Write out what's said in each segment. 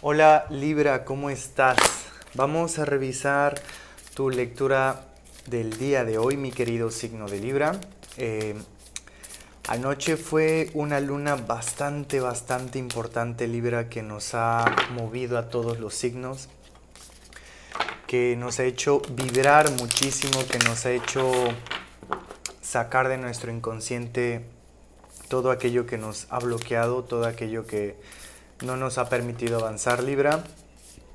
Hola Libra, ¿cómo estás? Vamos a revisar tu lectura del día de hoy, mi querido signo de Libra. Eh, anoche fue una luna bastante, bastante importante, Libra, que nos ha movido a todos los signos, que nos ha hecho vibrar muchísimo, que nos ha hecho sacar de nuestro inconsciente todo aquello que nos ha bloqueado, todo aquello que no nos ha permitido avanzar Libra.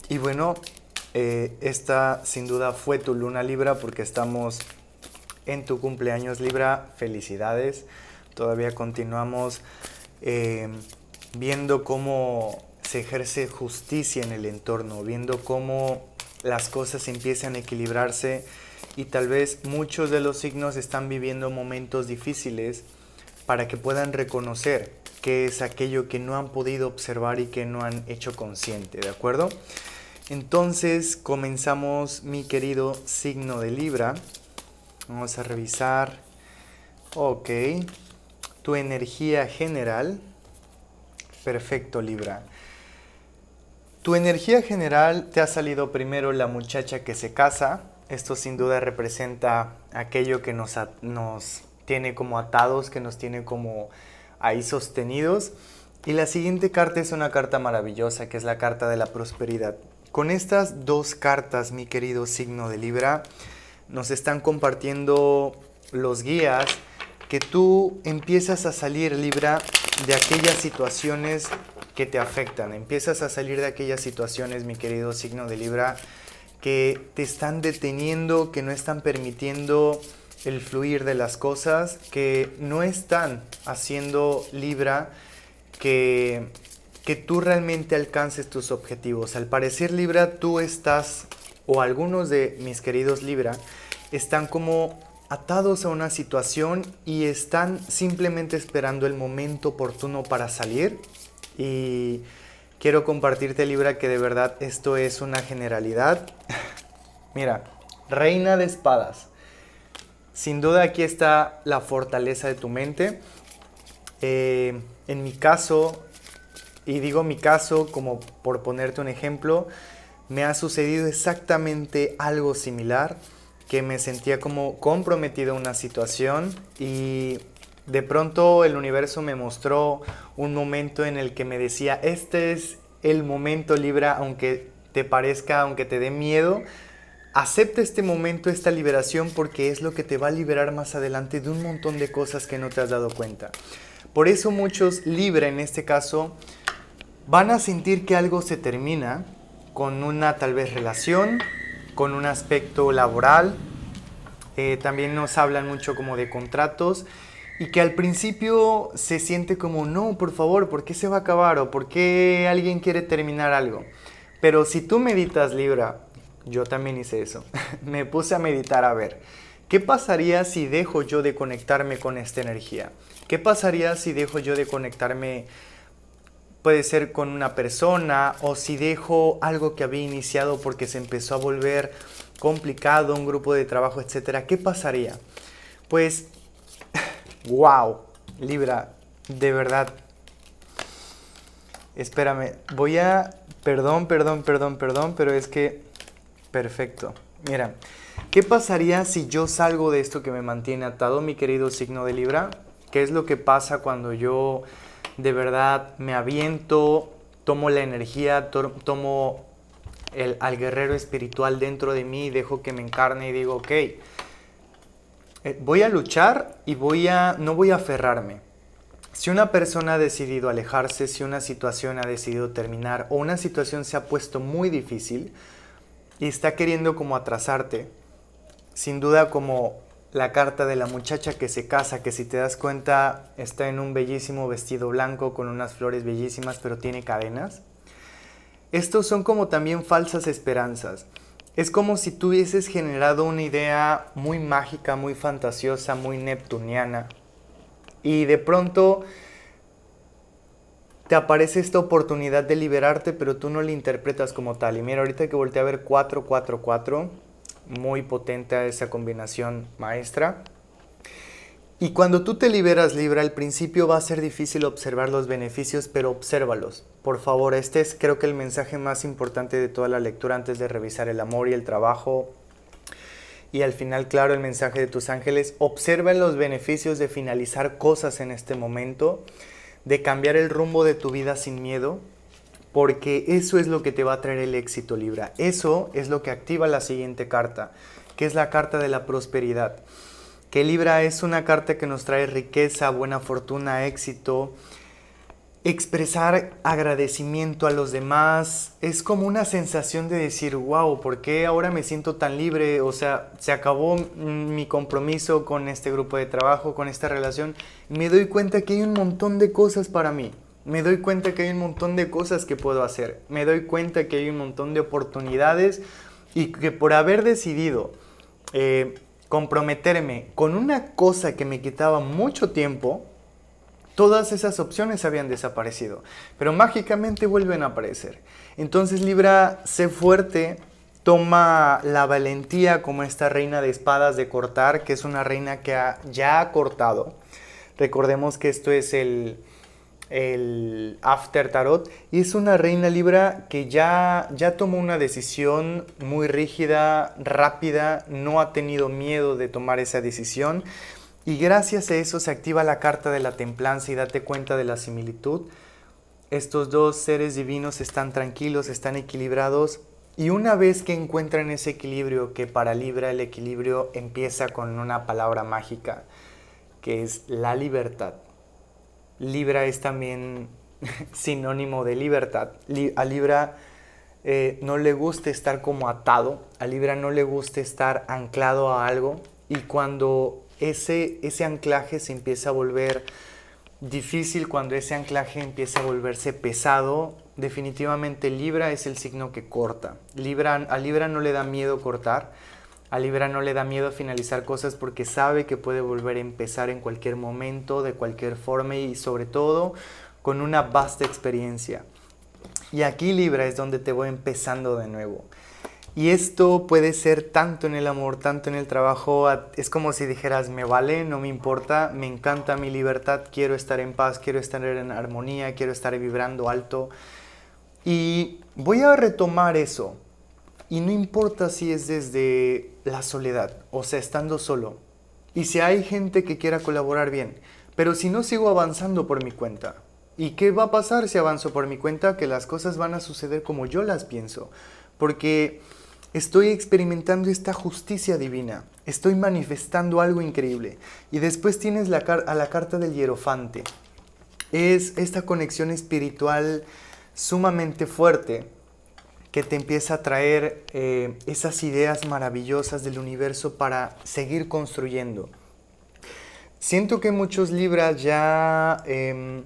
Y bueno, eh, esta sin duda fue tu luna Libra porque estamos en tu cumpleaños Libra. Felicidades. Todavía continuamos eh, viendo cómo se ejerce justicia en el entorno, viendo cómo las cosas empiezan a equilibrarse y tal vez muchos de los signos están viviendo momentos difíciles para que puedan reconocer qué es aquello que no han podido observar y que no han hecho consciente, ¿de acuerdo? Entonces comenzamos mi querido signo de Libra. Vamos a revisar. Ok. Tu energía general. Perfecto, Libra. Tu energía general te ha salido primero la muchacha que se casa. Esto sin duda representa aquello que nos, nos tiene como atados, que nos tiene como ahí sostenidos. Y la siguiente carta es una carta maravillosa, que es la carta de la prosperidad. Con estas dos cartas, mi querido signo de Libra, nos están compartiendo los guías que tú empiezas a salir Libra de aquellas situaciones que te afectan. Empiezas a salir de aquellas situaciones, mi querido signo de Libra, que te están deteniendo, que no están permitiendo el fluir de las cosas, que no están haciendo Libra que, que tú realmente alcances tus objetivos. Al parecer Libra, tú estás, o algunos de mis queridos Libra, están como atados a una situación y están simplemente esperando el momento oportuno para salir. Y quiero compartirte Libra que de verdad esto es una generalidad. Mira, reina de espadas sin duda aquí está la fortaleza de tu mente. Eh, en mi caso, y digo mi caso como por ponerte un ejemplo, me ha sucedido exactamente algo similar, que me sentía como comprometido en una situación y de pronto el universo me mostró un momento en el que me decía, este es el momento Libra, aunque te parezca, aunque te dé miedo, Acepta este momento, esta liberación, porque es lo que te va a liberar más adelante de un montón de cosas que no te has dado cuenta. Por eso muchos Libra en este caso van a sentir que algo se termina con una tal vez relación, con un aspecto laboral. Eh, también nos hablan mucho como de contratos y que al principio se siente como, no, por favor, ¿por qué se va a acabar? ¿O por qué alguien quiere terminar algo? Pero si tú meditas Libra yo también hice eso. Me puse a meditar a ver, ¿qué pasaría si dejo yo de conectarme con esta energía? ¿Qué pasaría si dejo yo de conectarme, puede ser con una persona, o si dejo algo que había iniciado porque se empezó a volver complicado, un grupo de trabajo, etcétera? ¿Qué pasaría? Pues, wow, Libra, de verdad. Espérame, voy a... Perdón, perdón, perdón, perdón, pero es que Perfecto. Mira, ¿qué pasaría si yo salgo de esto que me mantiene atado, mi querido signo de Libra? ¿Qué es lo que pasa cuando yo de verdad me aviento, tomo la energía, tomo el, al guerrero espiritual dentro de mí, dejo que me encarne y digo, ok, eh, voy a luchar y voy a, no voy a aferrarme. Si una persona ha decidido alejarse, si una situación ha decidido terminar o una situación se ha puesto muy difícil, y está queriendo como atrasarte. Sin duda como la carta de la muchacha que se casa, que si te das cuenta está en un bellísimo vestido blanco con unas flores bellísimas, pero tiene cadenas. Estos son como también falsas esperanzas. Es como si tú hubieses generado una idea muy mágica, muy fantasiosa, muy neptuniana. Y de pronto te aparece esta oportunidad de liberarte, pero tú no la interpretas como tal. Y mira, ahorita que volteé a ver 444, muy potente esa combinación maestra. Y cuando tú te liberas Libra, al principio va a ser difícil observar los beneficios, pero obsérvalos. Por favor, este es creo que el mensaje más importante de toda la lectura antes de revisar el amor y el trabajo. Y al final, claro, el mensaje de tus ángeles. Observa los beneficios de finalizar cosas en este momento, de cambiar el rumbo de tu vida sin miedo, porque eso es lo que te va a traer el éxito, Libra. Eso es lo que activa la siguiente carta, que es la carta de la prosperidad que Libra es una carta que nos trae riqueza, buena fortuna, éxito, expresar agradecimiento a los demás, es como una sensación de decir, wow, ¿por qué ahora me siento tan libre? O sea, se acabó mi compromiso con este grupo de trabajo, con esta relación. Me doy cuenta que hay un montón de cosas para mí. Me doy cuenta que hay un montón de cosas que puedo hacer. Me doy cuenta que hay un montón de oportunidades y que por haber decidido eh, comprometerme con una cosa que me quitaba mucho tiempo, todas esas opciones habían desaparecido, pero mágicamente vuelven a aparecer. Entonces Libra, sé fuerte, toma la valentía como esta reina de espadas de cortar, que es una reina que ya ha cortado. Recordemos que esto es el, el After Tarot, y es una reina Libra que ya, ya tomó una decisión muy rígida, rápida, no ha tenido miedo de tomar esa decisión, y gracias a eso se activa la carta de la templanza y date cuenta de la similitud. Estos dos seres divinos están tranquilos, están equilibrados, y una vez que encuentran ese equilibrio, que para Libra el equilibrio empieza con una palabra mágica, que es la libertad Libra es también sinónimo de libertad. A Libra eh, no le gusta estar como atado, a Libra no le gusta estar anclado a algo y cuando ese, ese anclaje se empieza a volver difícil, cuando ese anclaje empieza a volverse pesado, definitivamente Libra es el signo que corta. Libra, a Libra no le da miedo cortar a Libra no le da miedo finalizar cosas porque sabe que puede volver a empezar en cualquier momento, de cualquier forma y sobre todo con una vasta experiencia. Y aquí Libra es donde te voy empezando de nuevo. Y esto puede ser tanto en el amor, tanto en el trabajo. Es como si dijeras, me vale, no me importa, me encanta mi libertad, quiero estar en paz, quiero estar en armonía, quiero estar vibrando alto. Y voy a retomar eso. Y no importa si es desde la soledad, o sea, estando solo. Y si hay gente que quiera colaborar bien, pero si no sigo avanzando por mi cuenta. ¿Y qué va a pasar si avanzo por mi cuenta? Que las cosas van a suceder como yo las pienso. Porque estoy experimentando esta justicia divina. Estoy manifestando algo increíble. Y después tienes la a la carta del hierofante. Es esta conexión espiritual sumamente fuerte que te empieza a traer eh, esas ideas maravillosas del universo para seguir construyendo. Siento que muchos Libras ya em,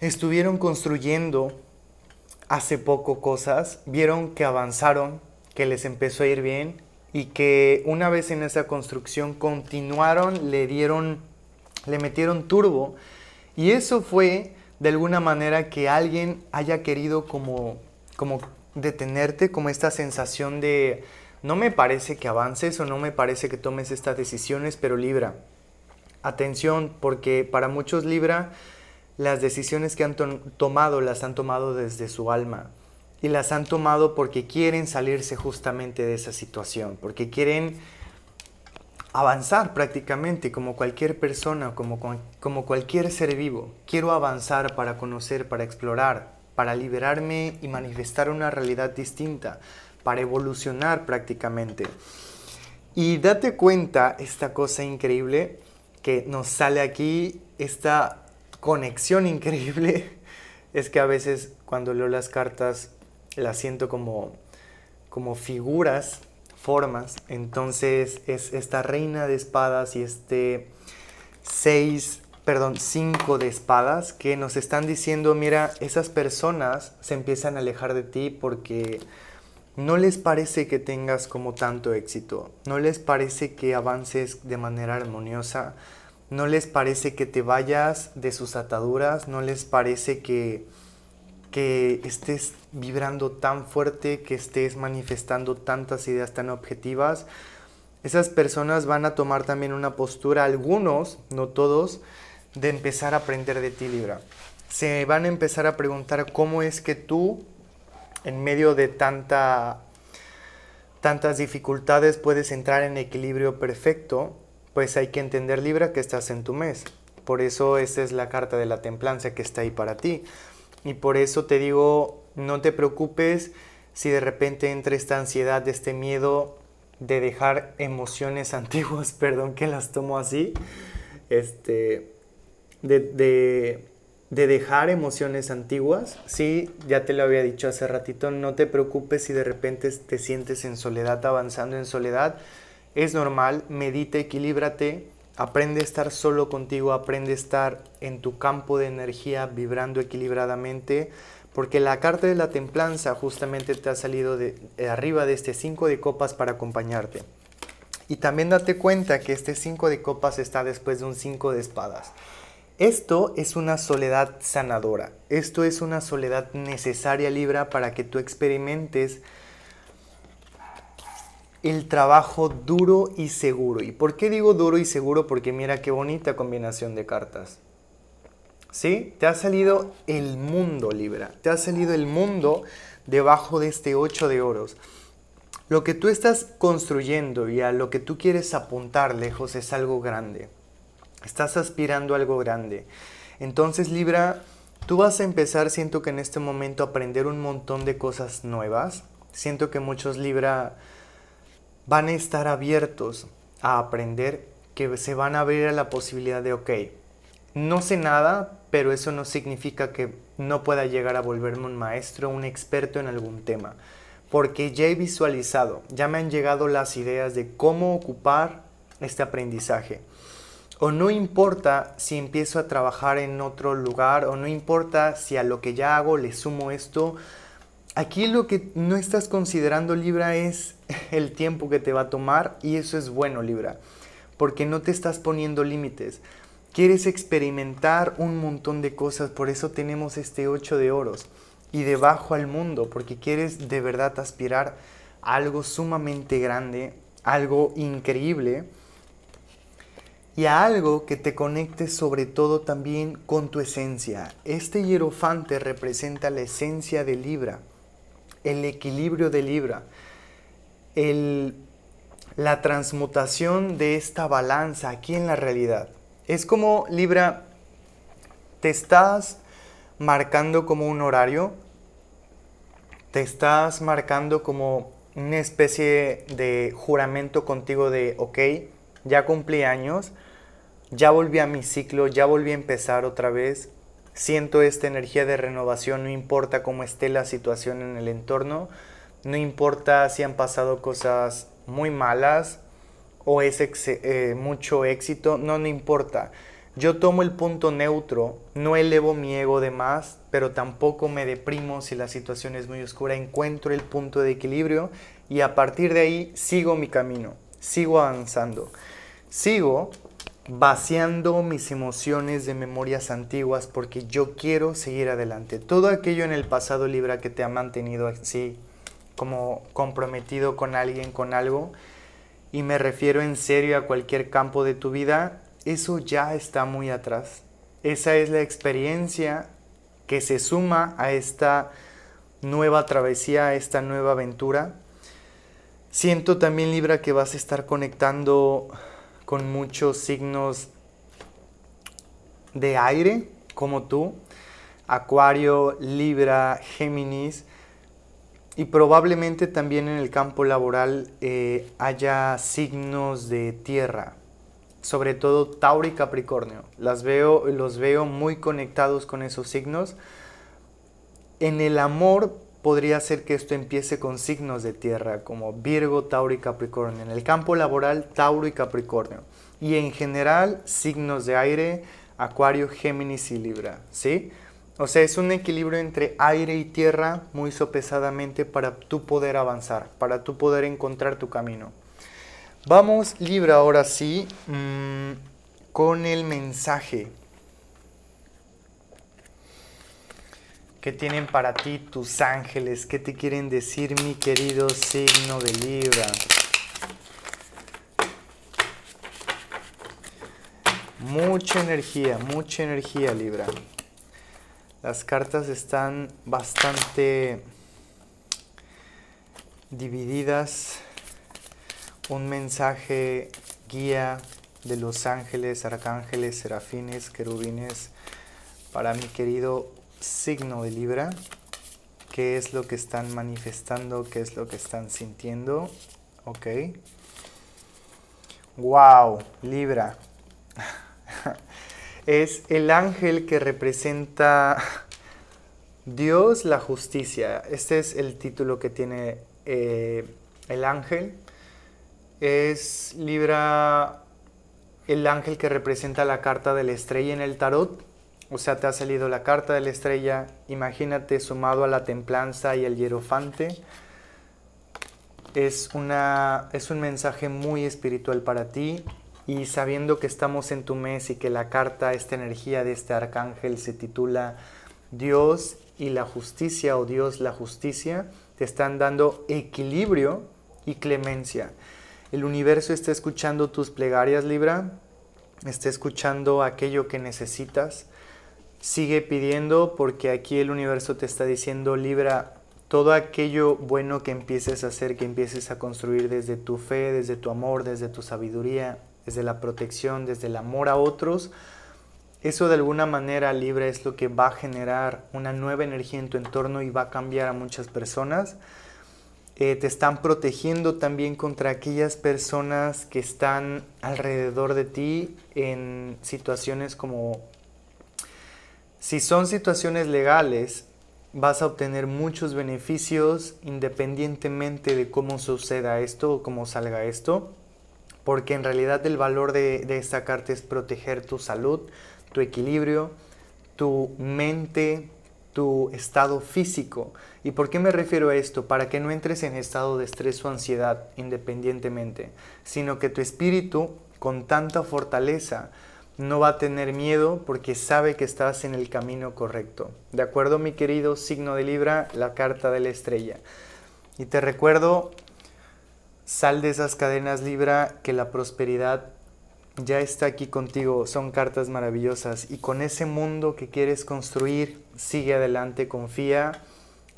estuvieron construyendo hace poco cosas, vieron que avanzaron, que les empezó a ir bien y que una vez en esa construcción continuaron, le dieron, le metieron turbo. Y eso fue de alguna manera que alguien haya querido como, como detenerte como esta sensación de no me parece que avances o no me parece que tomes estas decisiones, pero Libra, atención, porque para muchos Libra las decisiones que han tomado las han tomado desde su alma y las han tomado porque quieren salirse justamente de esa situación, porque quieren avanzar prácticamente como cualquier persona, como, como cualquier ser vivo. Quiero avanzar para conocer, para explorar, para liberarme y manifestar una realidad distinta, para evolucionar prácticamente. Y date cuenta esta cosa increíble que nos sale aquí, esta conexión increíble, es que a veces cuando leo las cartas las siento como, como figuras, formas. Entonces es esta reina de espadas y este seis perdón, cinco de espadas que nos están diciendo, mira, esas personas se empiezan a alejar de ti porque no les parece que tengas como tanto éxito, no les parece que avances de manera armoniosa, no les parece que te vayas de sus ataduras, no les parece que, que estés vibrando tan fuerte, que estés manifestando tantas ideas tan objetivas. esas personas van a tomar también una postura, algunos, no todos, de empezar a aprender de ti, Libra. Se van a empezar a preguntar cómo es que tú, en medio de tanta, tantas dificultades, puedes entrar en equilibrio perfecto. Pues hay que entender, Libra, que estás en tu mes. Por eso esa es la carta de la templanza que está ahí para ti. Y por eso te digo, no te preocupes si de repente entra esta ansiedad, este miedo de dejar emociones antiguas, perdón que las tomo así, este, de, dejar emociones antiguas. Sí, ya te lo había dicho hace ratito, no te preocupes si de repente te sientes en soledad, avanzando en soledad. Es normal, medita, equilíbrate, aprende a estar solo contigo, aprende a estar en tu campo de energía vibrando equilibradamente porque la carta de la templanza justamente te ha salido de, arriba de este 5 de copas para acompañarte. Y también date cuenta que este 5 de copas está después de un 5 de espadas. Esto es una soledad sanadora. Esto es una soledad necesaria, Libra, para que tú experimentes el trabajo duro y seguro. ¿Y por qué digo duro y seguro? Porque mira qué bonita combinación de cartas. ¿Sí? Te ha salido el mundo, Libra. Te ha salido el mundo debajo de este 8 de oros. Lo que tú estás construyendo y a lo que tú quieres apuntar lejos es algo grande. Estás aspirando a algo grande. Entonces, Libra, tú vas a empezar, siento que en este momento, aprender un montón de cosas nuevas. Siento que muchos Libra van a estar abiertos a aprender, que se van a abrir a la posibilidad de, ok, no sé nada, pero eso no significa que no pueda llegar a volverme un maestro, un experto en algún tema, porque ya he visualizado, ya me han llegado las ideas de cómo ocupar este aprendizaje. O no importa si empiezo a trabajar en otro lugar, o no importa si a lo que ya hago le sumo esto. Aquí lo que no estás considerando, Libra, es el tiempo que te va a tomar y eso es bueno, Libra, porque no te estás poniendo límites. Quieres experimentar un montón de cosas, por eso tenemos este 8 de oros. Y debajo al mundo, porque quieres de verdad aspirar a algo sumamente grande, algo increíble y a algo que te conecte sobre todo también con tu esencia. Este hierofante representa la esencia de Libra, el equilibrio de Libra, la transmutación de esta balanza aquí en la realidad. Es como, Libra, te estás marcando como un horario, te estás marcando como una especie de juramento contigo de, ok, ya cumplí años, ya volví a mi ciclo, ya volví a empezar otra vez, siento esta energía de renovación, no importa cómo esté la situación en el entorno, no importa si han pasado cosas muy malas, o es eh, mucho éxito, no, no importa. Yo tomo el punto neutro, no elevo mi ego de más, pero tampoco me deprimo si la situación es muy oscura. Encuentro el punto de equilibrio y a partir de ahí sigo mi camino, sigo avanzando. Sigo vaciando mis emociones de memorias antiguas porque yo quiero seguir adelante. Todo aquello en el pasado Libra que te ha mantenido así como comprometido con alguien, con algo, y me refiero en serio a cualquier campo de tu vida, eso ya está muy atrás. Esa es la experiencia que se suma a esta nueva travesía, a esta nueva aventura. Siento también, Libra, que vas a estar conectando con muchos signos de aire, como tú. Acuario, Libra, Géminis y probablemente también en el campo laboral eh, haya signos de tierra, sobre todo Tauro y Capricornio. Las veo, los veo muy conectados con esos signos. En el amor podría ser que esto empiece con signos de tierra, como Virgo, Tauro y Capricornio. En el campo laboral, Tauro y Capricornio. Y en general, signos de aire, Acuario, Géminis y Libra. ¿Sí? O sea, es un equilibrio entre aire y tierra muy sopesadamente para tú poder avanzar, para tú poder encontrar tu camino. Vamos, Libra, ahora sí, mm, con el mensaje que tienen para ti tus ángeles, qué te quieren decir mi querido signo de Libra. Mucha energía, mucha energía, Libra. Las cartas están bastante divididas. Un mensaje guía de los ángeles, arcángeles, serafines, querubines para mi querido signo de Libra. ¿Qué es lo que están manifestando? ¿Qué es lo que están sintiendo? Ok. Wow, Libra. es el ángel que representa Dios, la justicia. Este es el título que tiene eh, el ángel. Es Libra el ángel que representa la carta de la estrella en el tarot. O sea, te ha salido la carta de la estrella, imagínate sumado a la templanza y el hierofante. Es, una, es un mensaje muy espiritual para ti y sabiendo que estamos en tu mes y que la carta, esta energía de este arcángel se titula Dios y la justicia o Dios la justicia, te están dando equilibrio y clemencia. El universo está escuchando tus plegarias, Libra, está escuchando aquello que necesitas. Sigue pidiendo porque aquí el universo te está diciendo, Libra, todo aquello bueno que empieces a hacer, que empieces a construir desde tu fe, desde tu amor, desde tu sabiduría, desde la protección, desde el amor a otros, eso de alguna manera, Libra, es lo que va a generar una nueva energía en tu entorno y va a cambiar a muchas personas. Eh, te están protegiendo también contra aquellas personas que están alrededor de ti en situaciones como, si son situaciones legales, vas a obtener muchos beneficios independientemente de cómo suceda esto o cómo salga esto, porque en realidad el valor de, esta carta es proteger tu salud, tu equilibrio, tu mente, tu estado físico. ¿Y por qué me refiero a esto? Para que no entres en estado de estrés o ansiedad independientemente, sino que tu espíritu con tanta fortaleza no va a tener miedo porque sabe que estás en el camino correcto. ¿De acuerdo, mi querido signo de Libra? La carta de la estrella. Y te recuerdo, sal de esas cadenas Libra, que la prosperidad ya está aquí contigo, son cartas maravillosas. Y con ese mundo que quieres construir, sigue adelante, confía,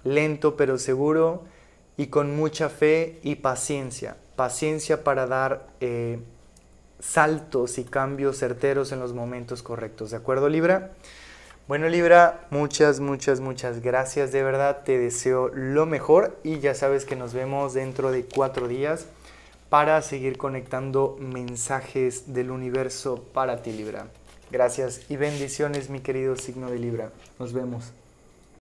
lento pero seguro y con mucha fe y paciencia, paciencia para dar eh, saltos y cambios certeros en los momentos correctos, ¿de acuerdo Libra? Bueno Libra, muchas, muchas, muchas gracias, de verdad te deseo lo mejor y ya sabes que nos vemos dentro de cuatro días para seguir conectando mensajes del universo para ti, Libra. Gracias y bendiciones, mi querido signo de Libra. Nos vemos.